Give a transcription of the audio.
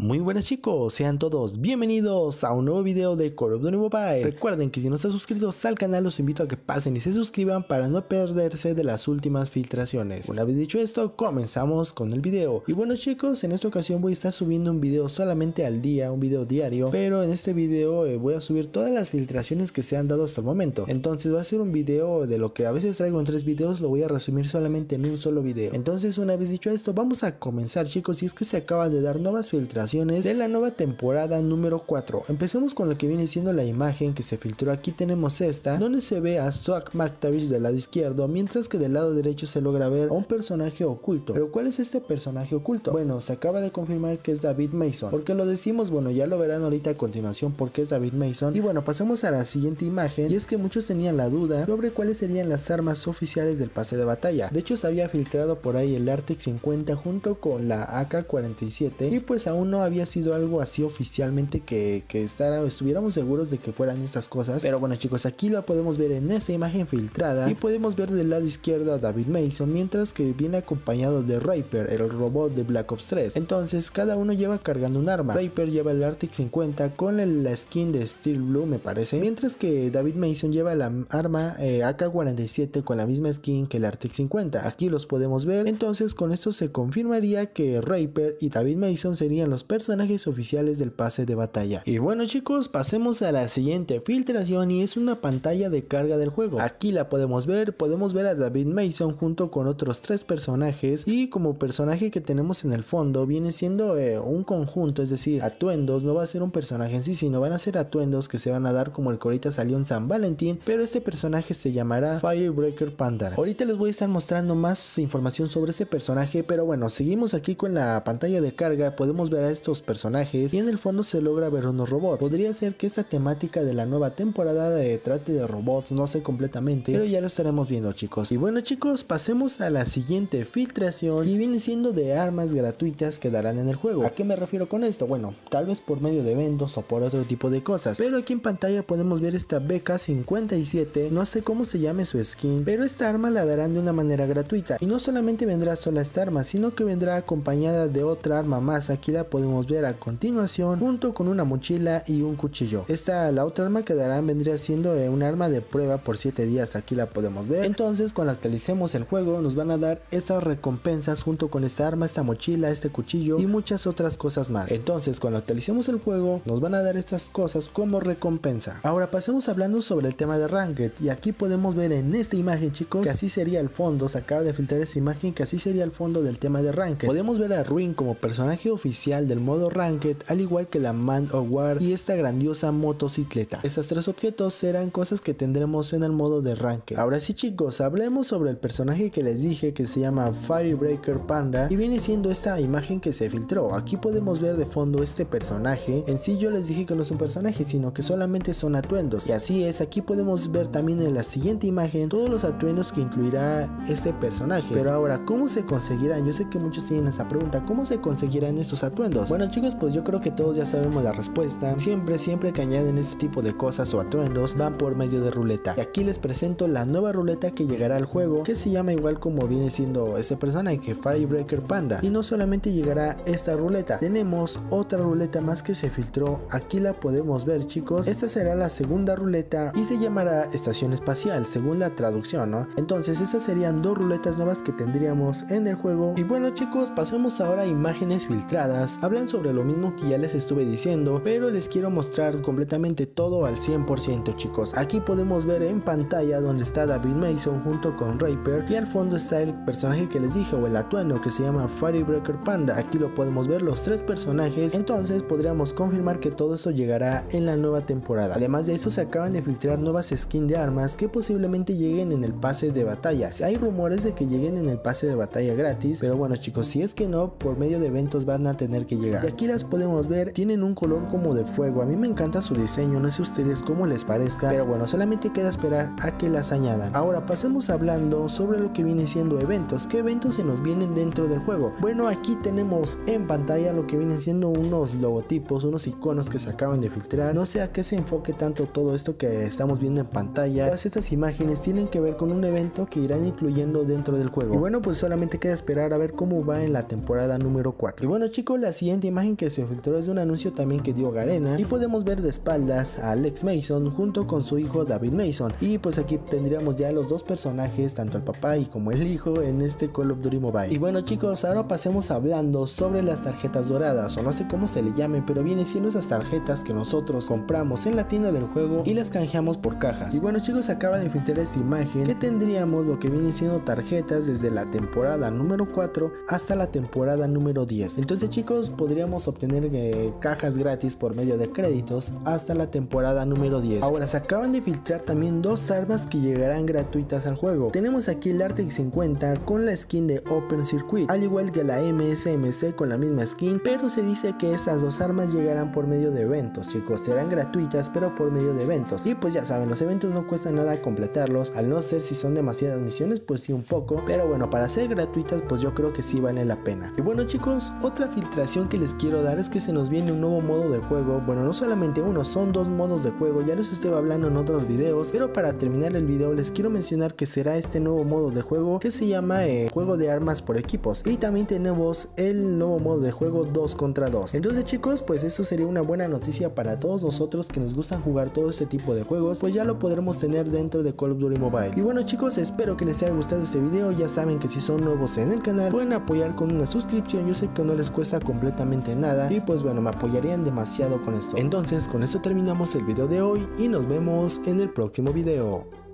Muy buenas chicos, sean todos bienvenidos a un nuevo video de Call of Duty Mobile. Recuerden que si no están suscritos al canal los invito a que pasen y se suscriban para no perderse de las últimas filtraciones. Una vez dicho esto, comenzamos con el video. Y bueno chicos, en esta ocasión voy a estar subiendo un video solamente al día, un video diario, pero en este video eh, voy a subir todas las filtraciones que se han dado hasta el momento. Entonces va a ser un video de lo que a veces traigo en tres videos, lo voy a resumir solamente en un solo video. Entonces una vez dicho esto, vamos a comenzar chicos, y es que se acaban de dar nuevas filtraciones de la nueva temporada número 4. Empecemos con lo que viene siendo la imagen que se filtró. Aquí tenemos esta, donde se ve a Swag McTavish del lado izquierdo, mientras que del lado derecho se logra ver a un personaje oculto. Pero ¿cuál es este personaje oculto? Bueno, se acaba de confirmar que es David Mason. ¿Por qué lo decimos? Bueno, ya lo verán ahorita a continuación porque es David Mason. Y bueno, pasemos a la siguiente imagen. Y es que muchos tenían la duda sobre cuáles serían las armas oficiales del pase de batalla. De hecho, se había filtrado por ahí el Arctic 50 junto con la AK-47 y pues aún no había sido algo así oficialmente que, que estuviéramos seguros de que fueran estas cosas. Pero bueno chicos, aquí lo podemos ver en esta imagen filtrada y podemos ver del lado izquierdo a David Mason mientras que viene acompañado de Raper, el robot de Black Ops 3. Entonces cada uno lleva cargando un arma. Raper lleva el Arctic 50 con la skin de Steel Blue me parece, mientras que David Mason lleva la arma eh, AK-47 con la misma skin que el Arctic 50. Aquí los podemos ver, entonces con esto se confirmaría que Raper y David Mason serían los personajes oficiales del pase de batalla. Y bueno chicos, pasemos a la siguiente filtración y es una pantalla de carga del juego. Aquí la podemos ver, podemos ver a David Mason junto con otros tres personajes y como personaje que tenemos en el fondo viene siendo eh, un conjunto, es decir, atuendos, no va a ser un personaje en sí, sino van a ser atuendos que se van a dar como el que ahorita salió en San Valentín, pero este personaje se llamará Firebreaker Panda. Ahorita les voy a estar mostrando más información sobre ese personaje, pero bueno, seguimos aquí con la pantalla de carga, podemos ver a estos personajes y en el fondo se logra ver unos robots. Podría ser que esta temática de la nueva temporada de trate de robots, no sé completamente, pero ya lo estaremos viendo chicos. Y bueno chicos, pasemos a la siguiente filtración y viene siendo de armas gratuitas que darán en el juego. ¿A qué me refiero con esto? Bueno, tal vez por medio de eventos o por otro tipo de cosas, pero aquí en pantalla podemos ver esta BK57, no sé cómo se llame su skin, pero esta arma la darán de una manera gratuita y no solamente vendrá sola esta arma, sino que vendrá acompañada de otra arma más, aquí la podemos ver a continuación junto con una mochila y un cuchillo. Esta, la otra arma que darán vendría siendo eh, un arma de prueba por 7 días, aquí la podemos ver. Entonces cuando actualicemos el juego nos van a dar estas recompensas junto con esta arma, esta mochila, este cuchillo y muchas otras cosas más. Entonces cuando actualicemos el juego nos van a dar estas cosas como recompensa. Ahora pasemos hablando sobre el tema de Ranked y aquí podemos ver en esta imagen chicos que así sería el fondo, se acaba de filtrar esta imagen que así sería el fondo del tema de Ranked. Podemos ver a Ruin como personaje oficial del modo Ranked, al igual que la Man of War y esta grandiosa motocicleta. Estos tres objetos serán cosas que tendremos en el modo de Ranked. Ahora sí chicos, hablemos sobre el personaje que les dije que se llama Firebreaker Panda y viene siendo esta imagen que se filtró. Aquí podemos ver de fondo este personaje. En sí yo les dije que no es un personaje, sino que solamente son atuendos. Y así es, aquí podemos ver también en la siguiente imagen todos los atuendos que incluirá este personaje. Pero ahora, ¿cómo se conseguirán? Yo sé que muchos tienen esa pregunta, ¿cómo se conseguirán estos atuendos? Bueno chicos, pues yo creo que todos ya sabemos la respuesta. Siempre, siempre que añaden este tipo de cosas o atuendos, van por medio de ruleta. Y aquí les presento la nueva ruleta que llegará al juego, que se llama igual como viene siendo ese personaje, Firebreaker Panda. Y no solamente llegará esta ruleta, tenemos otra ruleta más que se filtró. Aquí la podemos ver chicos. Esta será la segunda ruleta y se llamará Estación Espacial, según la traducción, ¿no? Entonces, estas serían dos ruletas nuevas que tendríamos en el juego. Y bueno chicos, pasemos ahora a imágenes filtradas. Hablan sobre lo mismo que ya les estuve diciendo, pero les quiero mostrar completamente todo al 100% chicos. Aquí podemos ver en pantalla donde está David Mason junto con Raper y al fondo está el personaje que les dije o el atuendo que se llama Firebreaker Panda. Aquí lo podemos ver los tres personajes, entonces podríamos confirmar que todo eso llegará en la nueva temporada. Además de eso se acaban de filtrar nuevas skins de armas que posiblemente lleguen en el pase de batalla. Hay rumores de que lleguen en el pase de batalla gratis, pero bueno chicos, si es que no, por medio de eventos van a tener que llegar. Y aquí las podemos ver, tienen un color como de fuego. A mí me encanta su diseño, no sé ustedes cómo les parezca, pero bueno, solamente queda esperar a que las añadan. Ahora pasemos hablando sobre lo que viene siendo eventos. ¿Qué eventos se nos vienen dentro del juego? Bueno, aquí tenemos en pantalla lo que vienen siendo unos logotipos, unos iconos que se acaban de filtrar. No sé a qué se enfoque tanto todo esto que estamos viendo en pantalla. Todas estas imágenes tienen que ver con un evento que irán incluyendo dentro del juego. Y bueno, pues solamente queda esperar a ver cómo va en la temporada número 4. Y bueno chicos, la siguiente siguiente imagen que se filtró es de un anuncio también que dio Garena y podemos ver de espaldas a Alex Mason junto con su hijo David Mason y pues aquí tendríamos ya los dos personajes, tanto el papá y como el hijo en este Call of Duty Mobile. Y bueno chicos, ahora pasemos hablando sobre las tarjetas doradas o no sé cómo se le llamen, pero viene siendo esas tarjetas que nosotros compramos en la tienda del juego y las canjeamos por cajas. Y bueno chicos, acaba de filtrar esta imagen que tendríamos lo que viene siendo tarjetas desde la temporada número 4 hasta la temporada número 10. Entonces chicos, podríamos obtener eh, cajas gratis por medio de créditos hasta la temporada número 10. Ahora se acaban de filtrar también dos armas que llegarán gratuitas al juego. Tenemos aquí el Arctic 50 con la skin de Open Circuit, al igual que la MSMC con la misma skin, pero se dice que esas dos armas llegarán por medio de eventos, chicos, serán gratuitas pero por medio de eventos. Y pues ya saben, los eventos no cuesta nada completarlos, al no ser si son demasiadas misiones, pues sí un poco, pero bueno, para ser gratuitas pues yo creo que sí vale la pena. Y bueno chicos, otra filtración que les quiero dar es que se nos viene un nuevo modo de juego, bueno no solamente uno, son dos modos de juego, ya los estoy hablando en otros videos, pero para terminar el video les quiero mencionar que será este nuevo modo de juego que se llama eh, juego de armas por equipos. Y también tenemos el nuevo modo de juego 2 contra 2. Entonces chicos, pues eso sería una buena noticia para todos nosotros que nos gustan jugar todo este tipo de juegos, pues ya lo podremos tener dentro de Call of Duty Mobile. Y bueno chicos, espero que les haya gustado este video, ya saben que si son nuevos en el canal pueden apoyar con una suscripción, yo sé que no les cuesta completamente nada y pues bueno, me apoyarían demasiado con esto. Entonces con esto terminamos el video de hoy y nos vemos en el próximo video.